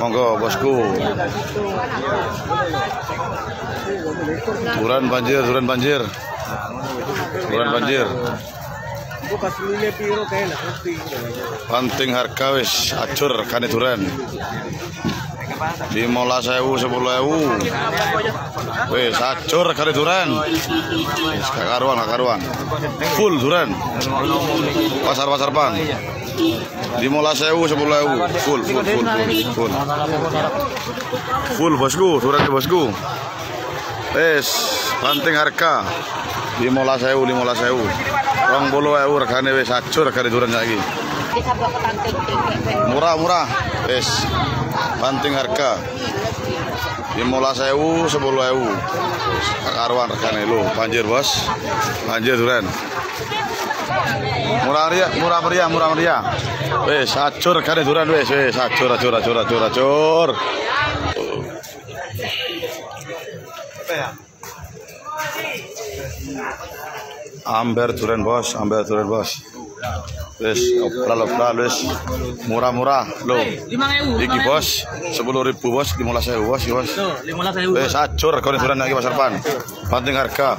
monggo bosku turan banjir turan banjir turan banjir Panting harga wis acur kane turan Limolas ewu, sepuluh ewu. Wis acur kane turan. Wis karuan, karuan. Full turan, Pasar-pasar bang. 15 sewu 10 ewu. Full full full full full. Bosku. Surat bosku. Es banting harga lima sewu lima sewu Rong puluh ewu regane wis acur kali duran lagi Murah murah Wis. Banting harga. lima sewu sepuluh ewu. Karuan regane. Lo banjir bos. Banjir duren. Murah meriah murah meriah murah meriah. Wes acur regane duren. Wes acur acur acur acur acur amber duren bos amber duren bos Wes, opral opral wes murah-murah lo. Iki bos, sepuluh ribu bos, lima belas bos, bos. Wes acur kau nih lagi pasar pan, penting harga.